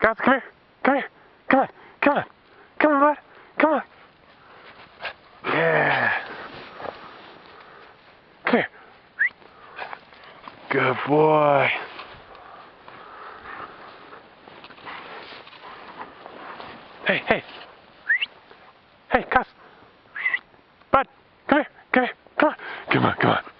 Guys, come here. Come here. Come on. Come on. Come on, bud. Come on. Yeah. Come here. Good boy. Hey, hey. Hey, Gus. Bud, come here. Come here. Come on. Come on, come on.